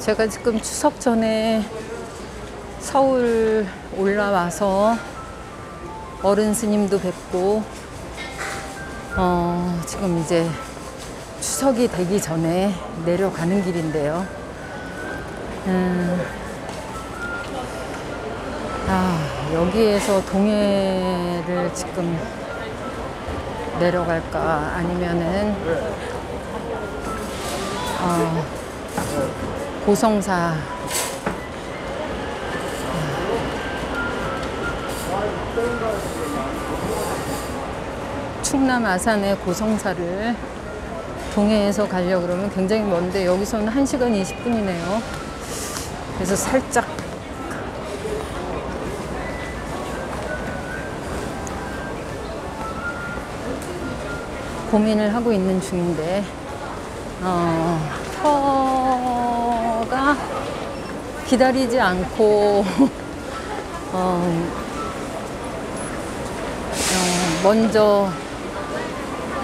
제가 지금 추석 전에 서울 올라와서 어른 스님도 뵙고, 어, 지금 이제 추석이 되기 전에 내려가는 길인데요. 음, 아, 여기에서 동해를 지금 내려갈까 아니면은 어, 고성사 충남 아산의 고성사를 동해에서 가려고 그러면 굉장히 먼데 여기서는 1시간 20분이네요. 그래서 살짝 고민을 하고 있는 중인데 어, 터가 기다리지 않고 어, 어, 먼저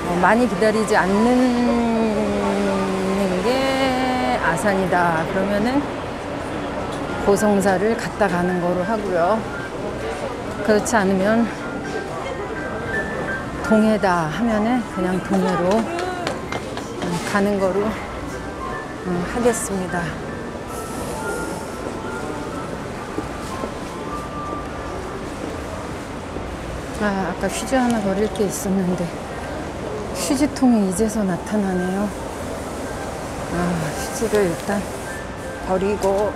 어, 많이 기다리지 않는 게 아산이다. 그러면은 고성사를 갔다 가는 거로 하고요. 그렇지 않으면 동해다 하면은 그냥 동해로 음, 가는 거로 음, 하겠습니다. 아, 아까 휴지 하나 버릴 게 있었는데 휴지통이 이제서 나타나네요. 아, 휴지를 일단 버리고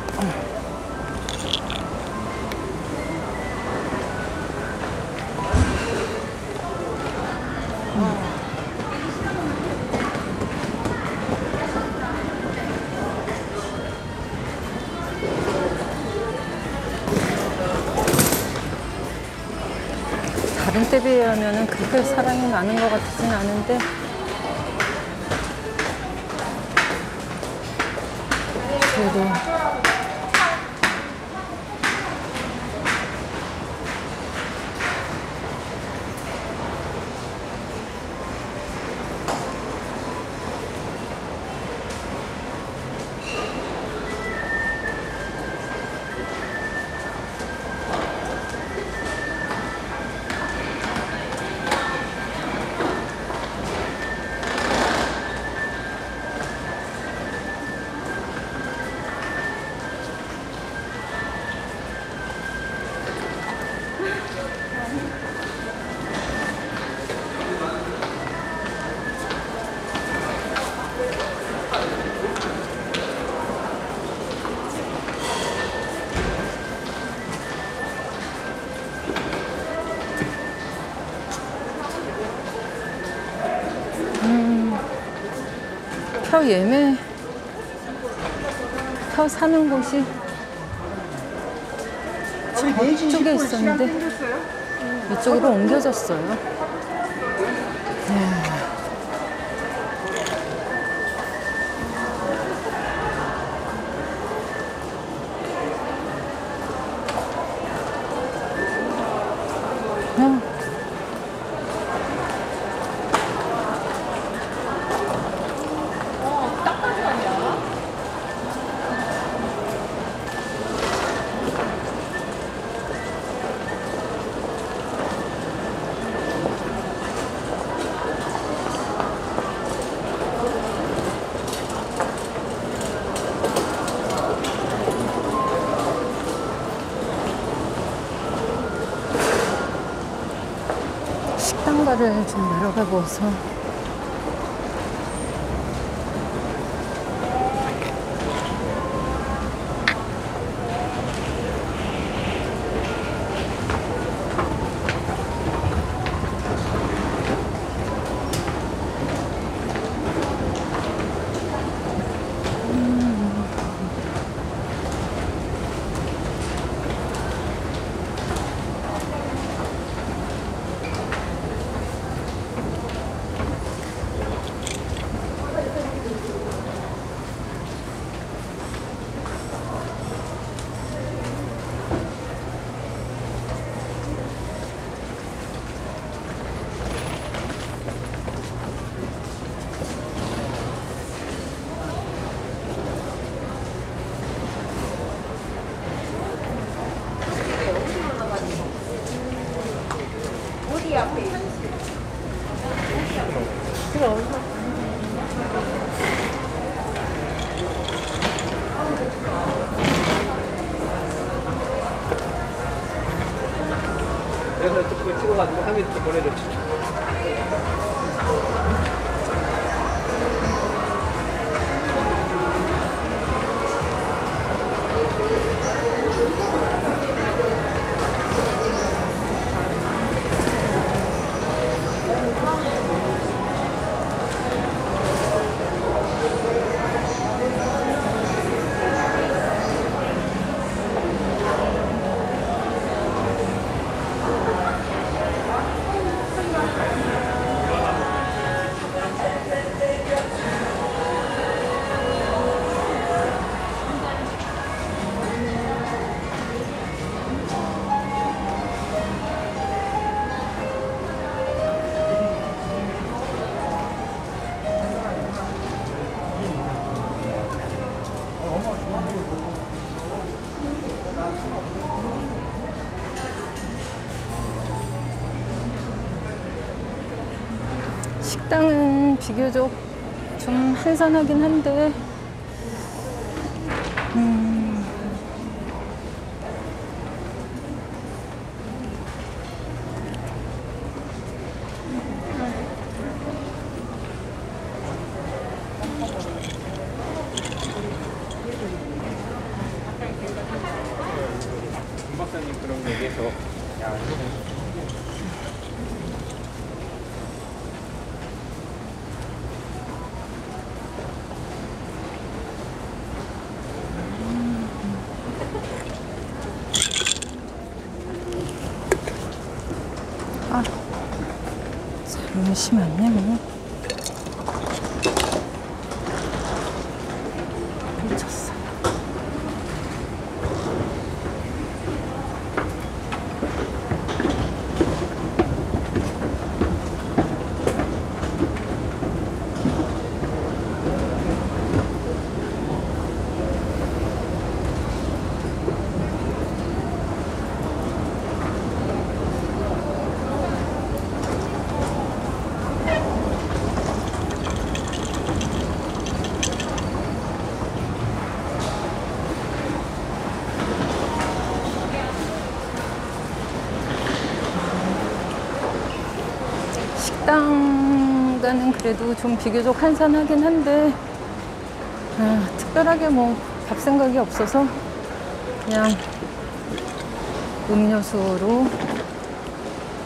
비하면은 그렇게 사랑이 많은 것 같진 않은데. 그래도 표 예매 표 사는 곳이 쪽에 있었는데 이쪽으로 옮겨졌어요. 네. 어. 식당가를 좀 내려가 보서 찍어가지고 하민한테 보내줬지. 식당은 비교적 좀 한산하긴 한데, 음, 잠시만요. 미 식당가는 그래도 좀 비교적 한산하긴 한데 아, 특별하게 뭐 밥 생각이 없어서 그냥 음료수로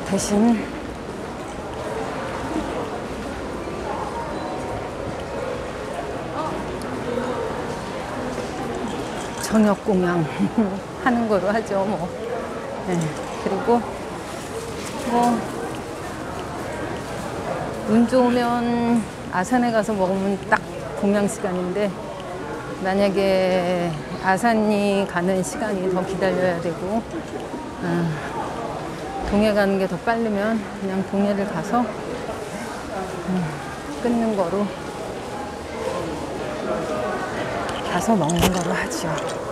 대신 저녁 공양 하는 거로 하죠 뭐. 네, 그리고 뭐 운 좋으면 아산에 가서 먹으면 딱 공양 시간인데 만약에 아산이 가는 시간이 더 기다려야 되고 아, 동해 가는 게더 빠르면 그냥 동해를 가서 음, 끊는 거로 가서 먹는 거로. 음.